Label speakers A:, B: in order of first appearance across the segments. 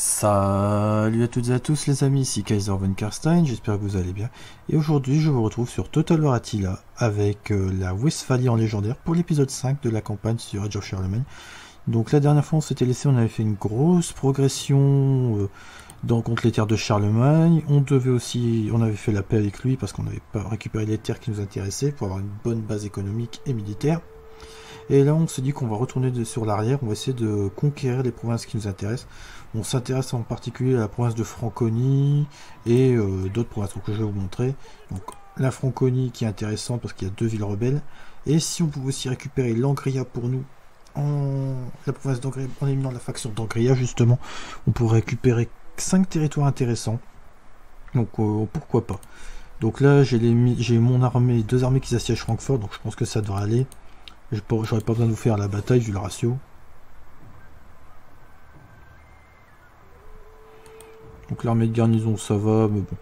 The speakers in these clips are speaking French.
A: Salut à toutes et à tous les amis, ici Kaiser von Karstein, j'espère que vous allez bien. Et aujourd'hui je vous retrouve sur Total War Attila avec euh, la Westphalie en légendaire pour l'épisode 5 de la campagne sur Age of Charlemagne. Donc la dernière fois on s'était laissé, on avait fait une grosse progression euh, contre les terres de Charlemagne. On devait aussi, on avait fait la paix avec lui parce qu'on n'avait pas récupéré les terres qui nous intéressaient pour avoir une bonne base économique et militaire. Et là, on se dit qu'on va retourner sur l'arrière, on va essayer de conquérir les provinces qui nous intéressent. On s'intéresse en particulier à la province de Franconie et euh, d'autres provinces que je vais vous montrer. Donc la Franconie qui est intéressante parce qu'il y a deux villes rebelles. Et si on pouvait aussi récupérer l'Angria pour nous, en la province d'Angria, en éliminant la faction d'Angria justement, on pourrait récupérer 5 territoires intéressants. Donc euh, pourquoi pas. Donc là j'ai mon armée, deux armées qui assiègent Francfort, donc je pense que ça devrait aller. J'aurais pas besoin de vous faire la bataille vu le ratio. Donc l'armée de garnison ça va, mais bon,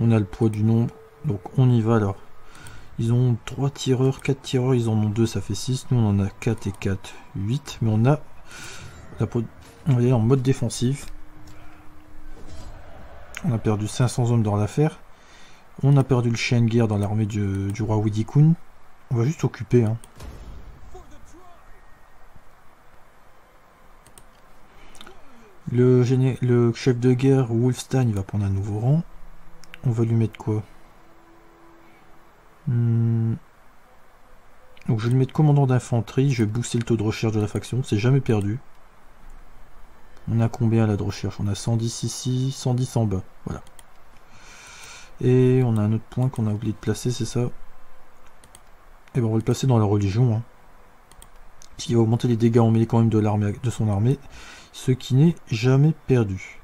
A: on a le poids du nombre. Donc on y va alors. Ils ont 3 tireurs, 4 tireurs, ils en ont 2, ça fait 6. Nous on en a 4 et 4, 8. Mais on a on va en mode défensif. On a perdu 500 hommes dans l'affaire. On a perdu le chien de guerre dans l'armée du, du, roi Widikun. On va juste occuper. Hein. Le, chef de guerre, Wolfstein, va prendre un nouveau rang. On va lui mettre quoi? Hmm. Donc je vais lui mettre commandant d'infanterie. Je vais booster le taux de recherche de la faction. C'est jamais perdu. On a combien là de recherche? On a 110 ici, 110 en bas. Voilà. Et on a un autre point qu'on a oublié de placer, c'est ça? Et eh bien on va le placer dans la religion. Hein. Qui va augmenter les dégâts en mêlée quand même de son armée ce qui n'est jamais perdu.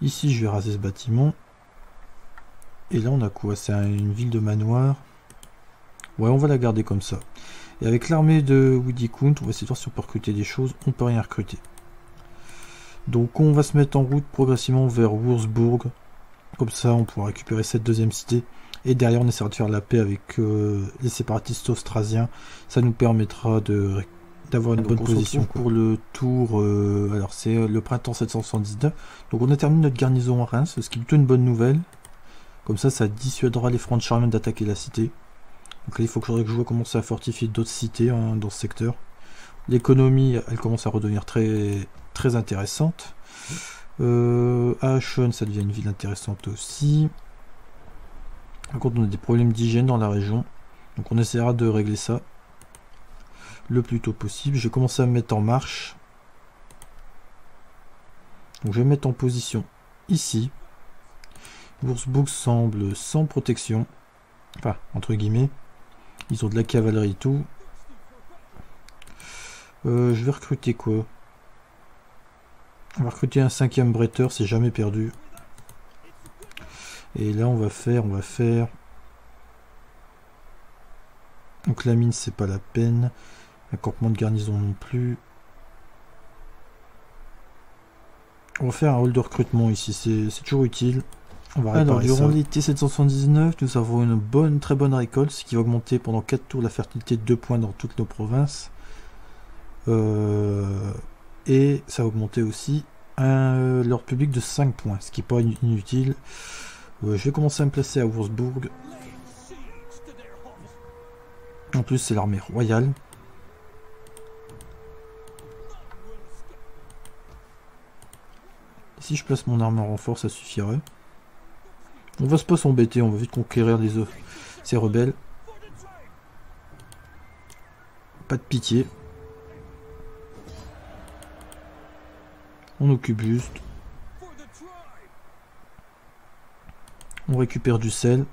A: Ici, je vais raser ce bâtiment. Et là, on a quoi? C'est une ville de manoir. Ouais, on va la garder comme ça. Et avec l'armée de Woody Count, on va essayer de voir si on peut recruter des choses. On peut rien recruter. Donc, on va se mettre en route progressivement vers Wurzburg. Comme ça, on pourra récupérer cette deuxième cité. Et derrière, on essaiera de faire la paix avec euh, les séparatistes austrasiens. Ça nous permettra de d'avoir une bonne position pour le tour. Euh, alors c'est euh, le printemps 779. Donc on a terminé notre garnison à Reims, ce qui est plutôt une bonne nouvelle. Comme ça, ça dissuadera les francs de Charlemagne d'attaquer la cité. Donc là, il faut que je vois commencer à fortifier d'autres cités hein, dans ce secteur. L'économie, elle commence à redevenir très, très intéressante. Euh, Aachen, ça devient une ville intéressante aussi. Par contre, on a des problèmes d'hygiène dans la région. Donc on essaiera de régler ça le plus tôt possible. Je vais commencer à me mettre en marche. Donc je vais mettre en position ici. Wurzburg semble sans protection. Enfin, entre guillemets. Ils ont de la cavalerie tout. Euh, je vais recruter quoi? On va recruter un cinquième bretteur, c'est jamais perdu. Et là on va faire, on va faire... Donc la mine c'est pas la peine. Un campement de garnison non plus. On va faire un hall de recrutement ici, c'est toujours utile. On va Alors, durant l'été 779, nous avons une bonne, très bonne récolte, ce qui va augmenter pendant 4 tours la fertilité de 2 points dans toutes nos provinces. Euh, et ça va augmenter aussi un, l'ordre public de 5 points, ce qui n'est pas inutile. Euh, je vais commencer à me placer à Wurzburg. En plus, c'est l'armée royale. Si je place mon arme en renfort, ça suffirait. On va pas s'embêter, on va vite conquérir les œufs. Ces rebelles. Pas de pitié. On occupe juste. On récupère du sel.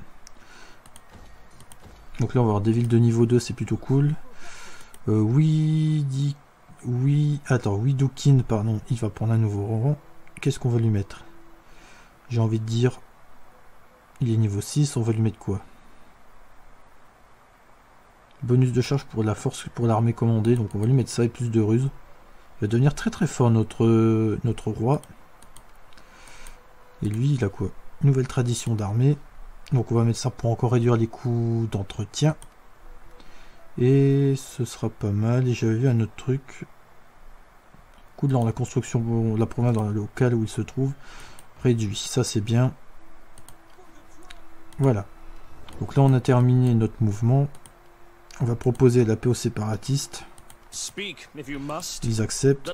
A: Donc là on va avoir des villes de niveau 2, c'est plutôt cool. Oui, dit... Oui, attends, pardon, il va prendre un nouveau rang qu'est-ce qu'on va lui mettre? J'ai envie de dire, il est niveau 6, on va lui mettre quoi? Bonus de charge pour la force, pour l'armée commandée, donc on va lui mettre ça et plus de ruse. Il va devenir très très fort notre, notre roi. Et lui, il a quoi? Nouvelle tradition d'armée. Donc on va mettre ça pour encore réduire les coûts d'entretien. Et ce sera pas mal. Et j'avais vu un autre truc Coût de la construction de la province dans le local où il se trouve réduit. Ça c'est bien. Voilà. Donc là on a terminé notre mouvement. On va proposer la paix aux séparatistes. Ils acceptent.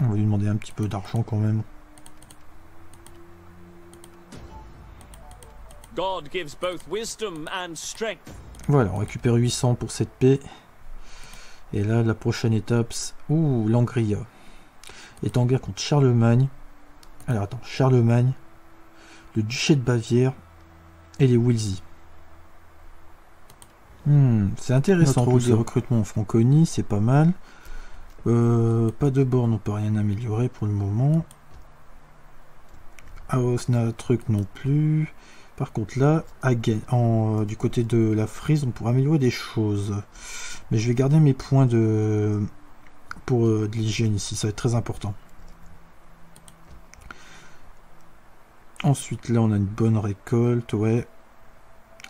A: On va lui demander un petit peu d'argent quand même. Voilà, on récupère 800 pour cette paix. Et là, la prochaine étape... Ouh, l'Angria. Est en guerre contre Charlemagne. Alors attends, Charlemagne, le duché de Bavière et les Wilsey. Hmm, c'est intéressant. Notre de recrutement en Franconie, c'est pas mal. Euh, pas de borne, on peut rien améliorer pour le moment. Aosna truc non plus. Par contre là, en, euh, du côté de la frise, on pourrait améliorer des choses. Mais je vais garder mes points de pour euh, de l'hygiène ici, ça va être très important. Ensuite là on a une bonne récolte, ouais.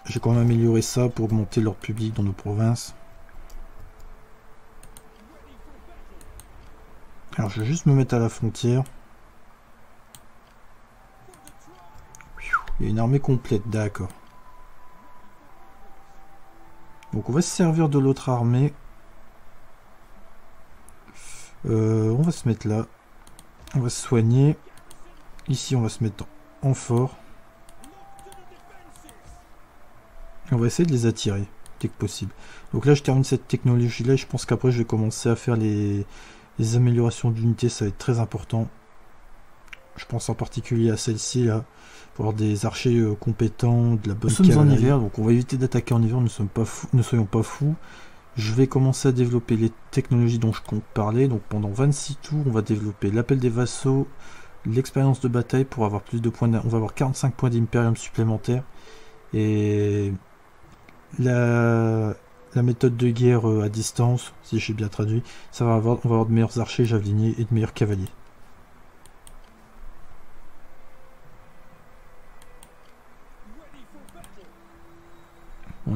A: J'ai quand même amélioré ça pour augmenter l'ordre public dans nos provinces. Alors je vais juste me mettre à la frontière. Il y a une armée complète, d'accord. Donc on va se servir de l'autre armée. Euh, on va se mettre là. On va se soigner. Ici on va se mettre en fort. on va essayer de les attirer dès que possible. Donc là je termine cette technologie là je pense qu'après je vais commencer à faire les, améliorations d'unité, ça va être très important. Je pense en particulier à celle-ci là, pour avoir des archers euh, compétents, de la bonne Nous sommes en hiver, donc on va éviter d'attaquer en hiver, ne, sommes pas fous, ne soyons pas fous. Je vais commencer à développer les technologies dont je compte parler. Donc pendant 26 tours, on va développer l'appel des vassaux, l'expérience de bataille pour avoir plus de points. On va avoir 45 points d'impérium supplémentaires. Et la, la méthode de guerre euh, à distance, si j'ai bien traduit, ça va avoir, on va avoir de meilleurs archers javeliniers et de meilleurs cavaliers.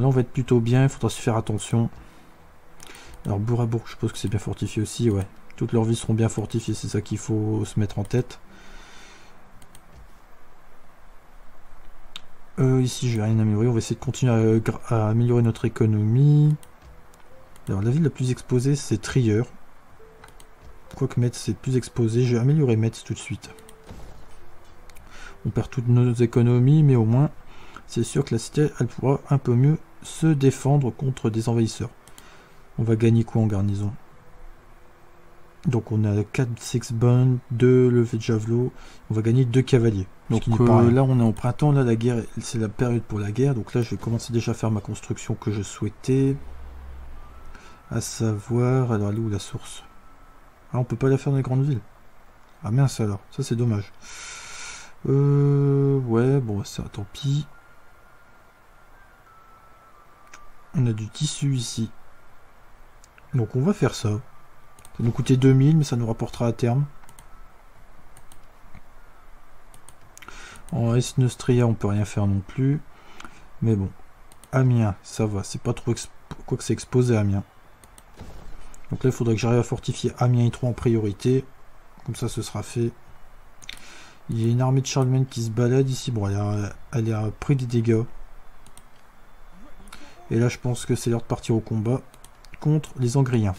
A: On va être plutôt bien, il faudra se faire attention. Alors Bourg je suppose que c'est bien fortifié aussi, ouais. Toutes leurs vies seront bien fortifiées, c'est ça qu'il faut se mettre en tête. Euh, ici, je vais rien améliorer. On va essayer de continuer à, améliorer notre économie. Alors, la ville la plus exposée, c'est Trier. Quoique Metz, c'est plus exposé. Je vais améliorer Metz tout de suite. On perd toutes nos économies, mais au moins, c'est sûr que la cité, elle pourra un peu mieux se défendre contre des envahisseurs. On va gagner quoi en garnison? Donc on a 4 six bonnes, 2 levées de javelot, on va gagner 2 cavaliers. Donc euh, là on est en printemps, là la guerre, c'est la période pour la guerre, donc là je vais commencer déjà à faire ma construction que je souhaitais. À savoir, alors elle est où la source? Ah on peut pas la faire dans les grandes villes. Ah mince alors, ça c'est dommage. Euh, ouais, bon ça tant pis. On a du tissu ici. Donc on va faire ça. Ça nous coûtait 2000, mais ça nous rapportera à terme. En Esnostria, on peut rien faire non plus. Mais bon. Amiens, ça va. C'est pas trop... Quoi que c'est exposé Amiens. Donc là, il faudrait que j'arrive à fortifier Amiens et 3 en priorité. Comme ça, ce sera fait. Il y a une armée de Charlemagne qui se balade ici. Bon, elle a pris des dégâts. Et là, je pense que c'est l'heure de partir au combat contre les Angriens.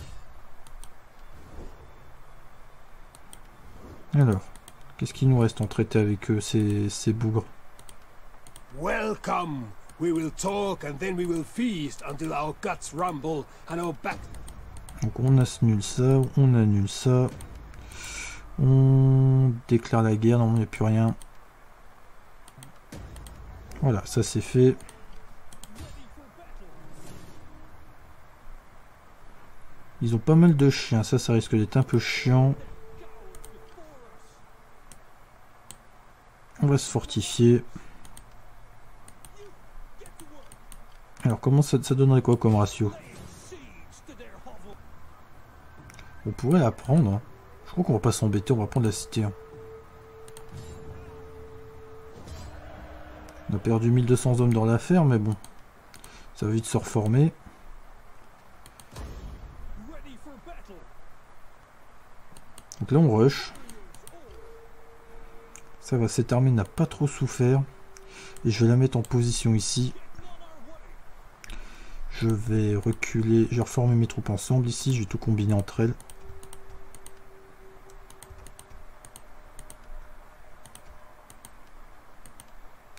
A: Alors, qu'est-ce qu'il nous reste en traité avec eux, ces, ces bougres?
B: Welcome. We will talk and then we will feast until our guts rumble and our back.
A: Donc on annule ça, on annule ça. On déclare la guerre, non, n'y a plus rien. Voilà, ça c'est fait. Ils ont pas mal de chiens, ça, ça risque d'être un peu chiant. On va se fortifier. Alors comment ça, donnerait quoi comme ratio? On pourrait la prendre. Hein. Je crois qu'on va pas s'embêter, on va prendre la cité. Hein. On a perdu 1200 hommes dans l'affaire, mais bon. Ça va vite se reformer. Donc là on rush. Ça va, cette armée n'a pas trop souffert. Et je vais la mettre en position ici. Je vais reculer, je vais reformer mes troupes ensemble ici, je vais tout combiner entre elles.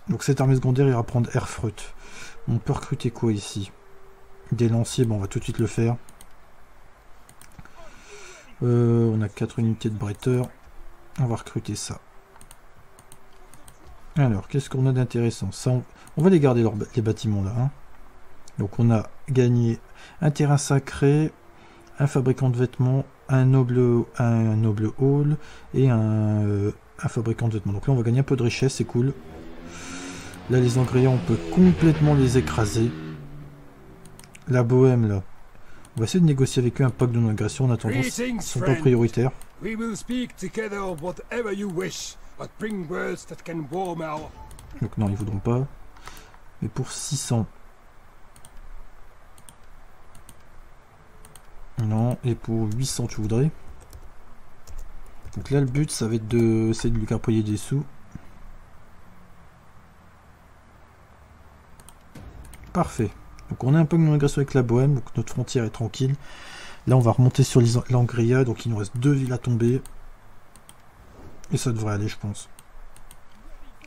A: Donc cette armée secondaire ira prendre Erfrut. On peut recruter quoi ici? Des lanciers, bon on va tout de suite le faire. Euh, on a 4 unités de bretter. On va recruter ça. Alors, qu'est-ce qu'on a d'intéressant? On, va les garder les bâtiments là. Hein. Donc on a gagné un terrain sacré, un fabricant de vêtements, un noble, hall et un, euh, un fabricant de vêtements. Donc là on va gagner un peu de richesse, c'est cool. Là, les ingrédients, on peut complètement les écraser. La bohème, là. On va essayer de négocier avec eux un pacte de non-agression. En attendant, ils sont pas prioritaires. Donc non, ils voudront pas. Mais pour 600. Non, et pour 800, tu voudrais? Donc là, le but, ça va être de, de lui carpoyer des sous. Parfait. Donc on a un peu de non-agression avec la Bohème, donc notre frontière est tranquille. Là on va remonter sur l'Angria, donc il nous reste deux villes à tomber. Et ça devrait aller je pense.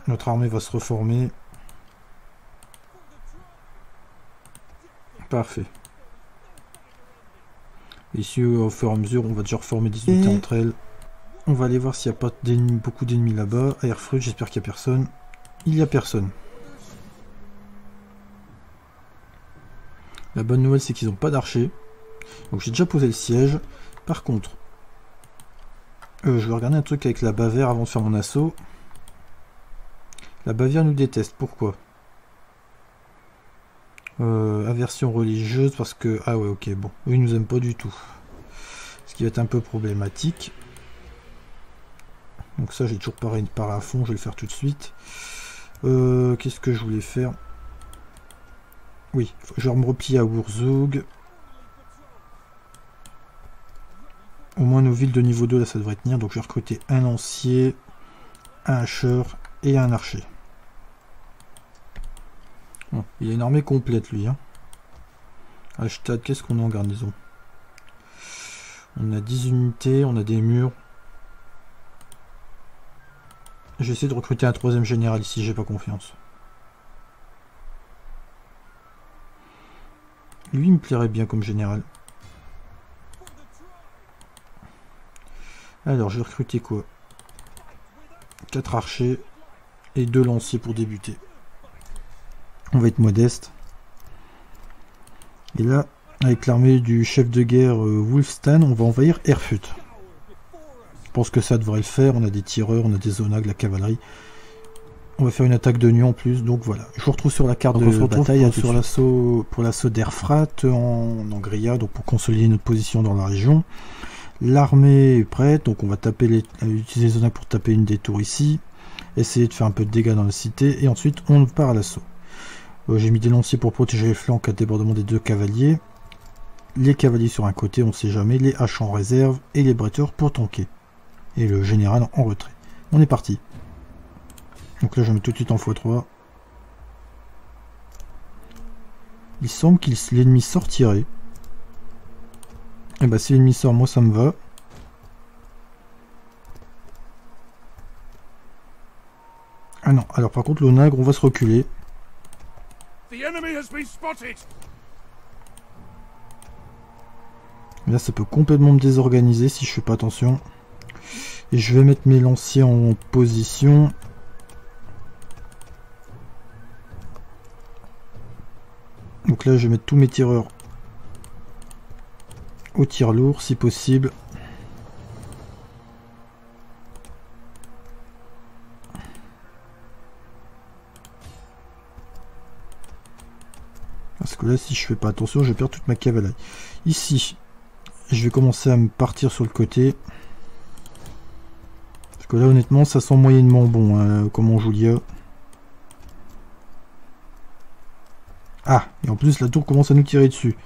A: Notre armée va se reformer. Parfait. Ici au fur et à mesure on va déjà reformer des unités entre elles. On va aller voir s'il n'y a pas beaucoup d'ennemis là-bas. Airfruit, j'espère qu'il n'y a personne. Il n'y a personne. La bonne nouvelle, c'est qu'ils n'ont pas d'archers. Donc j'ai déjà posé le siège. Par contre, euh, je vais regarder un truc avec la Bavière avant de faire mon assaut. La Bavière nous déteste. Pourquoi? Euh, Aversion religieuse parce que... Ah ouais, ok, bon. Eux, ils nous aiment pas du tout. Ce qui va être un peu problématique. Donc ça, j'ai toujours une part à fond. Je vais le faire tout de suite. Euh, qu'est-ce que je voulais faire? Oui, je me replier à Wurzug. Au moins nos villes de niveau 2, là, ça devrait tenir. Donc je vais recruter un lancier, un hacheur et un archer. il a une armée complète, lui. Hein. Hashtag, qu'est-ce qu'on a en garnison On a 10 unités, on a des murs. J'essaie de recruter un troisième général ici, j'ai pas confiance. Lui, me plairait bien comme général. Alors, je vais recruter quoi? 4 archers et 2 lanciers pour débuter. On va être modeste. Et là, avec l'armée du chef de guerre euh, Wolfstan, on va envahir Erfurt. Je pense que ça devrait le faire. On a des tireurs, on a des zonags, la cavalerie. On va faire une attaque de nuit en plus, donc voilà. Je vous retrouve sur la carte de on bataille pour sur l'assaut pour l'assaut d'Erfrat en Angria, donc pour consolider notre position dans la région. L'armée est prête, donc on va taper les, utiliser Zona pour taper une des tours ici, essayer de faire un peu de dégâts dans la cité, et ensuite on part à l'assaut. Euh, j'ai mis des lanciers pour protéger les flancs à débordement des deux cavaliers. Les cavaliers sur un côté, on ne sait jamais, les haches en réserve et les bretteurs pour tanker. Et le général en retrait. On est parti. Donc là, je mets tout de suite en x3. Il semble que l'ennemi sortirait. Et eh bah ben, si l'ennemi sort, moi ça me va. Ah non, alors par contre l'onagre, on va se reculer. Là ça peut complètement me désorganiser si je fais pas attention. Et je vais mettre mes lanciers en position. Donc là, je vais mettre tous mes tireurs au tir lourd, si possible. Parce que là, si je fais pas attention, je perds toute ma cavalerie. Ici, je vais commencer à me partir sur le côté. Parce que là, honnêtement, ça sent moyennement bon, hein, comment Julia. Ah, et en plus la tour commence à nous tirer dessus.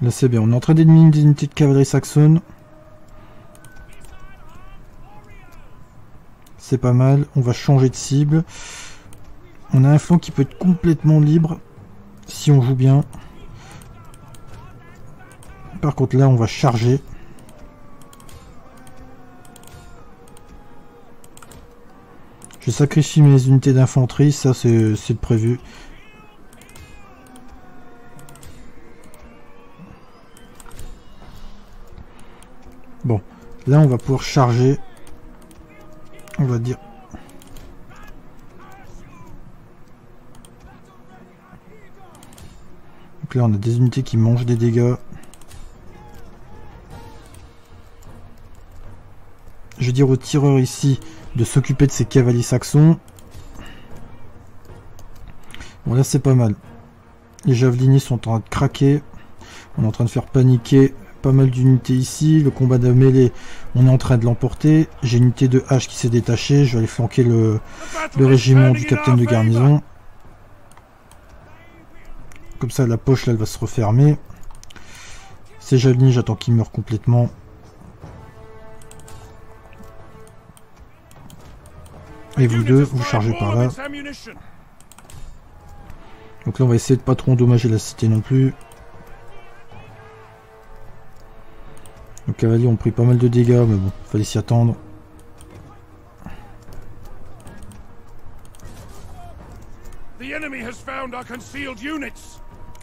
A: Là c'est bien, on est en train d'éliminer des unités de cavalerie saxonne. C'est pas mal, on va changer de cible. On a un flanc qui peut être complètement libre si on joue bien. Par contre là on va charger. Je sacrifie mes unités d'infanterie, ça c'est prévu. Bon, là on va pouvoir charger. On va dire. Donc là on a des unités qui mangent des dégâts. Je vais dire aux tireurs ici de s'occuper de ces cavaliers saxons. Bon là c'est pas mal. Les javeliniers sont en train de craquer. On est en train de faire paniquer pas mal d'unités ici. Le combat de mêlée, on est en train de l'emporter. J'ai une unité de hache qui s'est détachée. Je vais aller flanquer le régiment du capitaine de garnison. Comme ça, la poche, là, elle va se refermer. Ces javelins, j'attends qu'ils meurent complètement. Et vous deux, vous chargez par là. Donc là, on va essayer de pas trop endommager la cité non plus. Les cavaliers ont pris pas mal de dégâts, mais bon, fallait s'y attendre.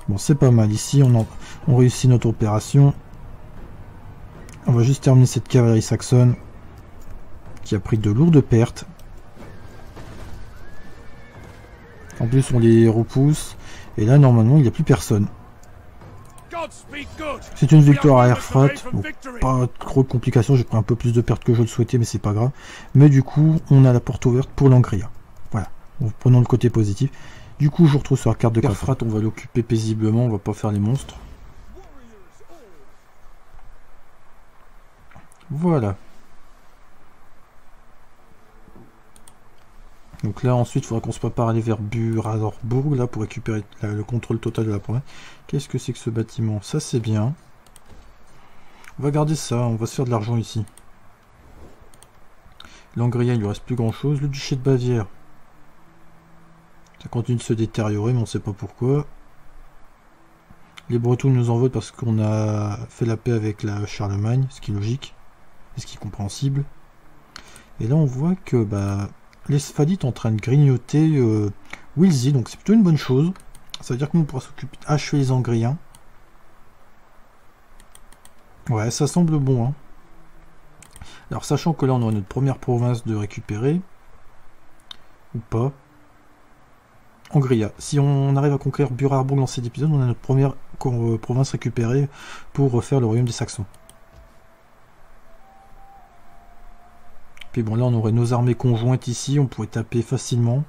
A: Bon, c'est pas mal. Ici, on, on réussit notre opération. On va juste terminer cette cavalerie saxonne qui a pris de lourdes pertes. En plus, on les repousse. Et là, normalement, il n'y a plus personne. C'est une victoire à Airfrat. pas trop de complications. J'ai pris un peu plus de pertes que je le souhaitais, mais c'est pas grave. Mais du coup, on a la porte ouverte pour l'Angria. Voilà. Prenons le côté positif. Du coup, je retrouve sur la carte de Airfrat. On va l'occuper paisiblement. On va pas faire les monstres. Voilà. Donc là, ensuite, il faudra qu'on se prépare à aller vers Burazorbourg, là, pour récupérer le contrôle total de la province. Qu'est-ce que c'est que ce bâtiment? Ça, c'est bien. On va garder ça, on va se faire de l'argent ici. L'Angria, il lui reste plus grand-chose. Le duché de Bavière. Continue de se détériorer, mais on ne sait pas pourquoi. Les Bretons nous en veulent parce qu'on a fait la paix avec la Charlemagne, ce qui est logique, et ce qui est compréhensible. Et là, on voit que bah, les Sphadites en train de grignoter euh, Wilsey, donc c'est plutôt une bonne chose. Ça veut dire que nous pourra s'occuper d'achever les Angriens. Ouais, ça semble bon. Hein. Alors, sachant que là, on aura notre première province de récupérer. Ou pas. Angria. Si on arrive à conquérir Burarbourg dans cet épisode, on a notre première euh, province récupérée pour refaire le royaume des Saxons. Puis bon, là, on aurait nos armées conjointes ici. On pourrait taper facilement.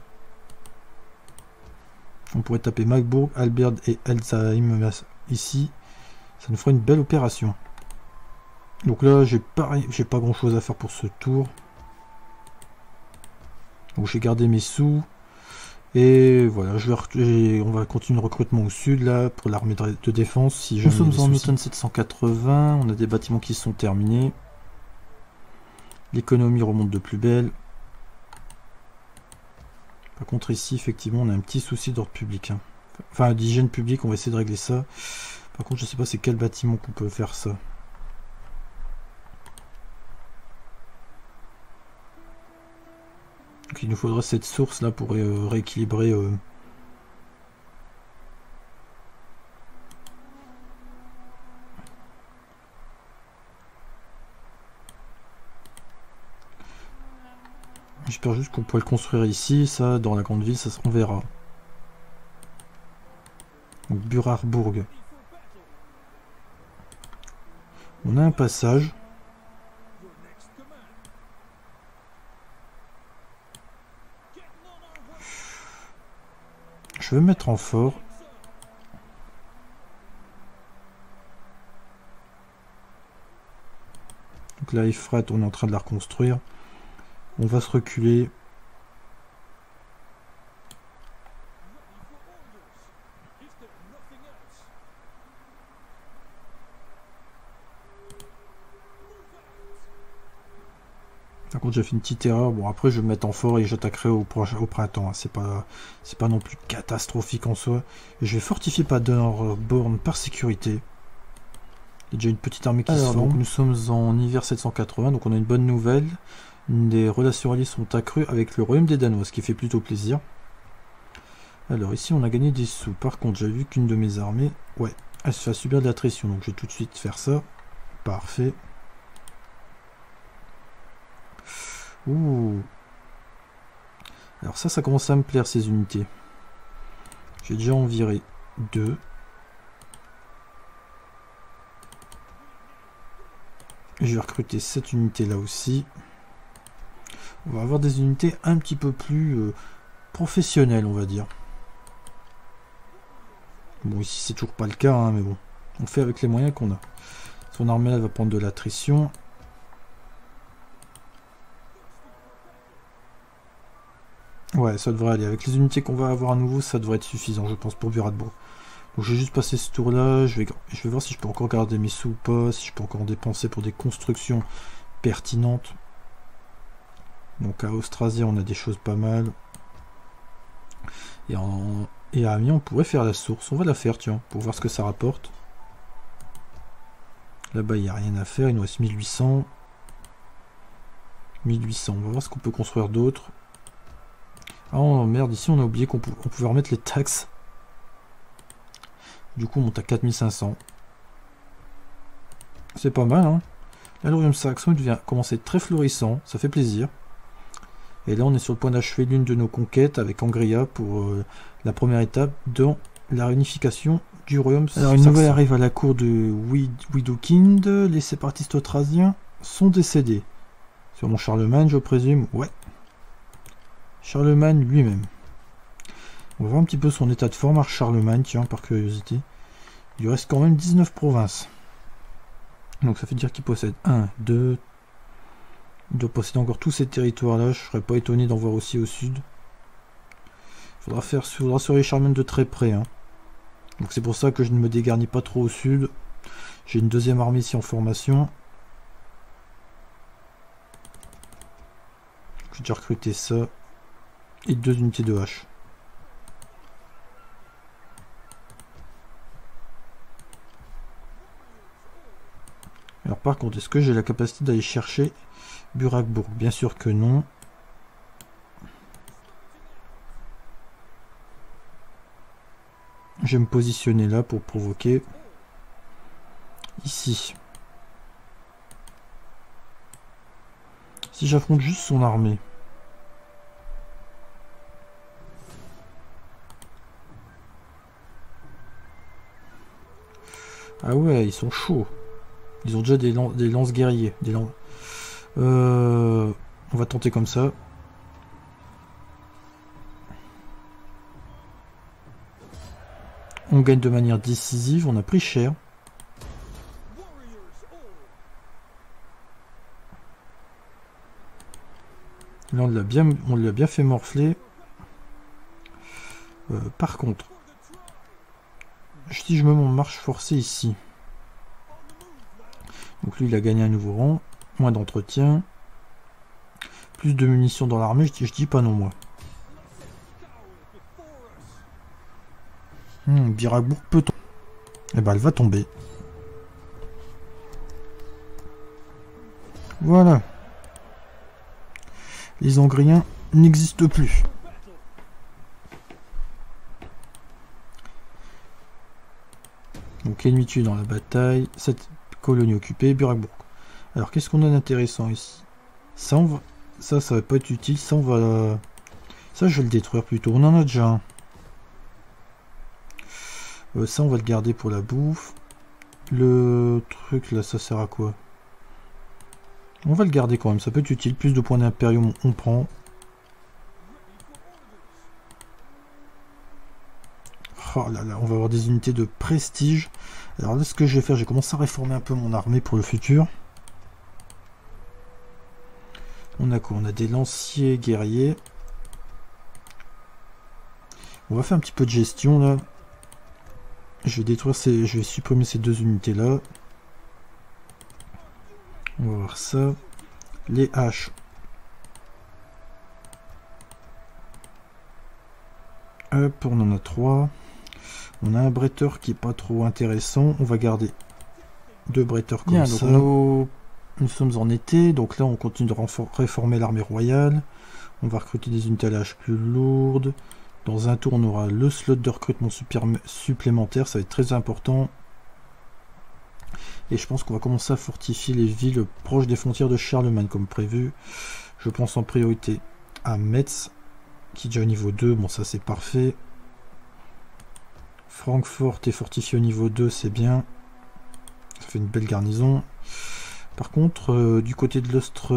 A: On pourrait taper Magbourg, Albert et Alzheim ici. Ça nous ferait une belle opération. Donc là, j'ai pas, pas grand chose à faire pour ce tour. Donc j'ai gardé mes sous. Et voilà, je vais on va continuer le recrutement au sud là pour l'armée de, défense. Si Nous sommes en automne 780, on a des bâtiments qui sont terminés. L'économie remonte de plus belle. Par contre ici, effectivement, on a un petit souci d'ordre public. Hein. Enfin, d'hygiène publique, on va essayer de régler ça. Par contre, je sais pas c'est quel bâtiment qu'on peut faire ça. Il nous faudra cette source là pour euh, rééquilibrer euh, J'espère juste qu'on pourrait le construire ici, ça, dans la grande ville, ça on verra. Donc Burarbourg. On a un passage. Je vais mettre en fort. Donc là, Ifrat, on est en train de la reconstruire. On va se reculer. J'ai fait une petite erreur. Bon, après, je vais me mettre en fort et j'attaquerai au, au, printemps. Hein. C'est pas, c'est pas non plus catastrophique en soi. je vais fortifier Paderborn par sécurité. Il y a déjà une petite armée qui se forme. nous sommes en hiver 780, donc on a une bonne nouvelle. Des relations alliées sont accrues avec le royaume des Danois, ce qui fait plutôt plaisir. Alors ici, on a gagné des sous. Par contre, j'ai vu qu'une de mes armées, ouais, elle se fait subir de l'attrition. Donc je vais tout de suite faire ça. Parfait. Ouh. Alors ça, ça commence à me plaire, ces unités. J'ai déjà en viré deux. Je vais recruter cette unité là aussi. On va avoir des unités un petit peu plus euh, professionnelles, on va dire. Bon, ici c'est toujours pas le cas, hein, mais bon. On fait avec les moyens qu'on a. Son armée elle va prendre de l'attrition. Ouais, ça devrait aller. Avec les unités qu'on va avoir à nouveau, ça devrait être suffisant, je pense, pour Buradbourg. Donc je vais juste passer ce tour-là. Je vais, je vais voir si je peux encore garder mes sous ou pas, si je peux encore en dépenser pour des constructions pertinentes. Donc à Austrasie, on a des choses pas mal. Et, en, et à Amiens, on pourrait faire la source. On va la faire, tiens, pour voir ce que ça rapporte. Là-bas, il n'y a rien à faire. Il nous reste 1800. 1800. On va voir ce qu'on peut construire d'autre. Oh, merde, ici on a oublié qu'on pouvait remettre les taxes. Du coup on monte à 4500. C'est pas mal, hein l'Orium Saxon il devient commencer très florissant, ça fait plaisir. Et là, on est sur le point d'achever l'une de nos conquêtes avec Angria pour euh, la première étape dans la réunification du royaume Alors, une nouvelle arrive à la cour de Widukind. Les séparatistes austrasiens sont décédés. Sur mon Charlemagne, je présume. Ouais, Charlemagne lui-même. On va voir un petit peu son état de forme à Charlemagne, tiens, par curiosité. Il reste quand même 19 provinces. Donc ça fait dire qu'il possède 1, 2... Il doit posséder encore tous ces territoires-là. Je serais pas étonné d'en voir aussi au sud. Il faudra, faire, faudra surveiller Charlemagne de très près. Hein. Donc c'est pour ça que je ne me dégarnis pas trop au sud. J'ai une deuxième armée ici en formation. J'ai déjà recruté ça et deux unités de hache. Alors par contre, est-ce que j'ai la capacité d'aller chercher Burakbourg? Bien sûr que non. Je vais me positionner là pour provoquer ici. Si j'affronte juste son armée, Ah ouais, ils sont chauds. Ils ont déjà des, lances guerriers. Des euh, on va tenter comme ça. On gagne de manière décisive, on a pris cher. Là on l'a bien, on l'a bien fait morfler. Euh, par contre, si je me mets en marche forcée ici. Donc lui, il a gagné un nouveau rang. Moins d'entretien. Plus de munitions dans l'armée, je dis, je dis pas non, moi. Hmm, peut tomber. Eh ben, elle va tomber. Voilà. Les Angriens n'existent plus. Donc ennemi tué dans la bataille, cette colonie occupée, Burakbourg. Alors qu'est-ce qu'on a d'intéressant ici? Ça, va... ça, ça va pas être utile. Ça, on va... Ça, je vais le détruire plutôt. On en a déjà un. Euh, ça, on va le garder pour la bouffe. Le truc, là, ça sert à quoi? On va le garder quand même. Ça peut être utile. Plus de points d'impérium, on prend. Oh on va avoir des unités de prestige. Alors là, ce que je vais faire, j'ai commencé à réformer un peu mon armée pour le futur. On a quoi? On a des lanciers guerriers. On va faire un petit peu de gestion là. Je vais détruire ces. Je vais supprimer ces deux unités là. On va voir ça. Les haches. Hop, on en a trois. On a un bretteur qui est pas trop intéressant. On va garder deux bretteurs comme
C: Bien,
A: ça. Nous, nous sommes en été, donc là on continue de réformer l'armée royale. On va recruter des unités à l'âge plus lourdes. Dans un tour, on aura le slot de recrutement supplémentaire. Ça va être très important. Et je pense qu'on va commencer à fortifier les villes proches des frontières de Charlemagne comme prévu. Je pense en priorité à Metz, qui est déjà au niveau 2. Bon, ça c'est parfait. Francfort est fortifié au niveau 2, c'est bien. Ça fait une belle garnison. Par contre, euh, du côté de l'Ostre...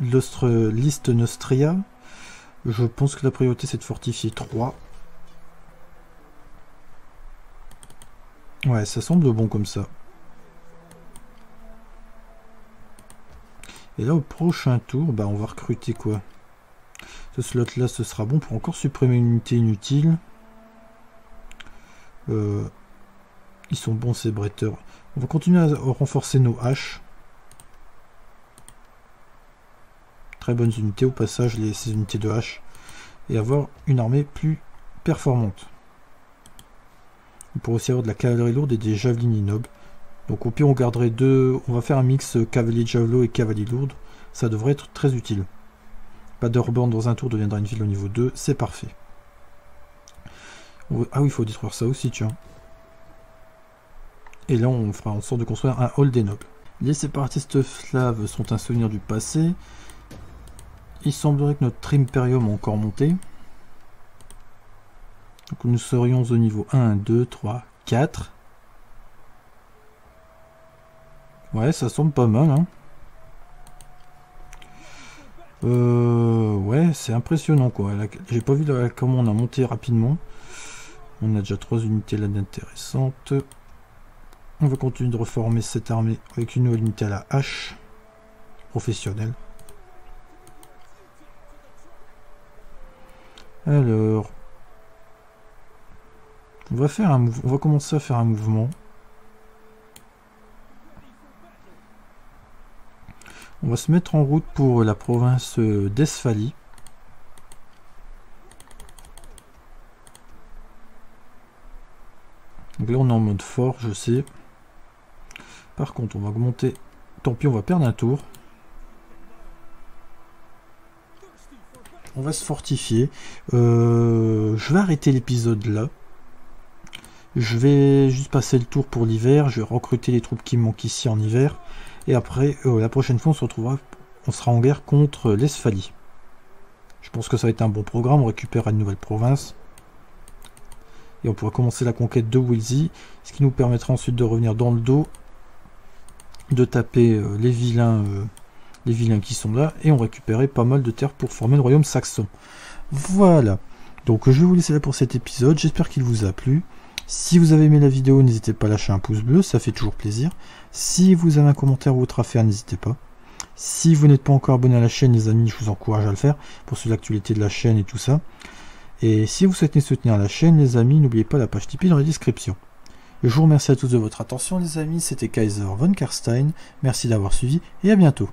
A: l'Ostre Liste Nostria, je pense que la priorité c'est de fortifier 3. Ouais, ça semble bon comme ça. Et là, au prochain tour, bah, on va recruter quoi? Ce slot-là, ce sera bon pour encore supprimer une unité inutile. Euh, ils sont bons, ces bretteurs. On va continuer à renforcer nos haches. Très bonnes unités au passage, les, ces unités de hache. Et avoir une armée plus performante. On pourrait aussi avoir de la cavalerie lourde et des javelines nobles. Donc au pire on garderait deux. On va faire un mix euh, cavalier javelot et cavalier lourde. Ça devrait être très utile. Paderborn dans un tour deviendra une ville au niveau 2. C'est parfait. Ah oui, il faut détruire ça aussi, tiens. Et là, on fera en sorte de construire un hall des nobles. Les séparatistes slaves sont un souvenir du passé. Il semblerait que notre imperium a encore monté. Donc nous serions au niveau 1, 2, 3, 4. Ouais, ça semble pas mal. Hein. Euh, ouais, c'est impressionnant quoi. J'ai pas vu comment on a monté rapidement. On a déjà trois unités là d'intéressantes. On va continuer de reformer cette armée avec une nouvelle unité à la hache professionnelle. Alors, on va faire un on va commencer à faire un mouvement. On va se mettre en route pour la province euh, d'Esphalie. Là on est en mode fort, je sais. Par contre, on va augmenter. Tant pis, on va perdre un tour. On va se fortifier. Euh, je vais arrêter l'épisode là. Je vais juste passer le tour pour l'hiver. Je vais recruter les troupes qui manquent ici en hiver. Et après, euh, la prochaine fois, on se retrouvera. On sera en guerre contre l'Esphalie. Je pense que ça va être un bon programme. On récupérera une nouvelle province. Et on pourra commencer la conquête de Wilsey. Ce qui nous permettra ensuite de revenir dans le dos. De taper euh, les vilains. euh, les vilains qui sont là. Et on récupérait pas mal de terres pour former le royaume saxon. Voilà. Donc je vais vous laisser là pour cet épisode. J'espère qu'il vous a plu. Si vous avez aimé la vidéo, n'hésitez pas à lâcher un pouce bleu, ça fait toujours plaisir. Si vous avez un commentaire ou autre à faire, n'hésitez pas. Si vous n'êtes pas encore abonné à la chaîne, les amis, je vous encourage à le faire pour suivre l'actualité de la chaîne et tout ça. Et si vous souhaitez soutenir la chaîne, les amis, n'oubliez pas la page Tipeee dans la description. Je vous remercie à tous de votre attention, les amis. C'était Kaiser von Karstein. Merci d'avoir suivi et à bientôt.